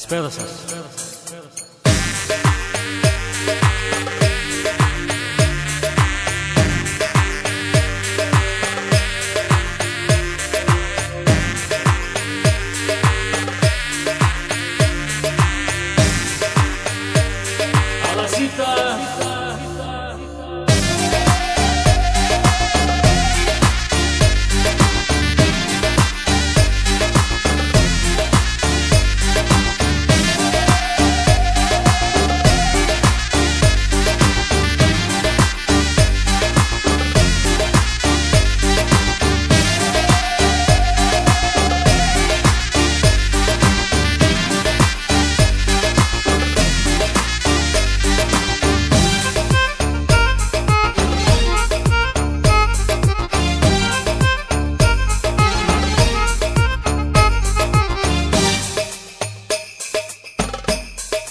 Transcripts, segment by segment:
Despedaças.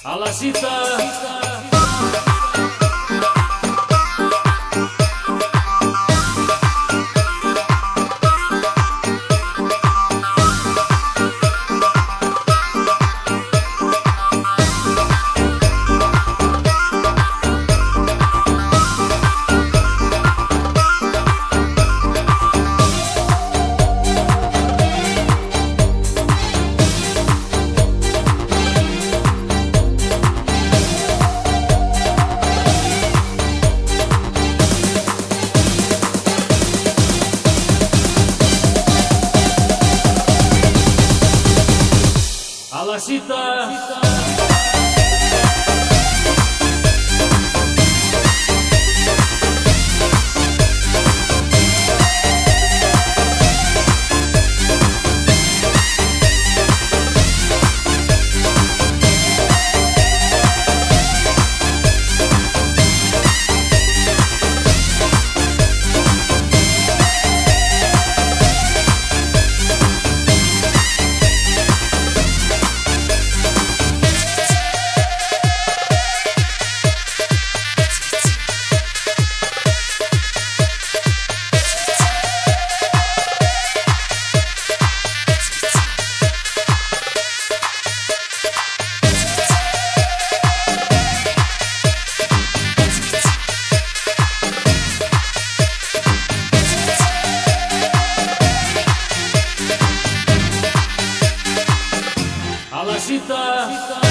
Alagita. Alagita. Fala, Cita! Chita. Chita.